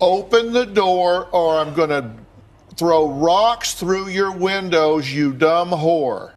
Open the door, or I'm going to throw rocks through your windows, you dumb whore.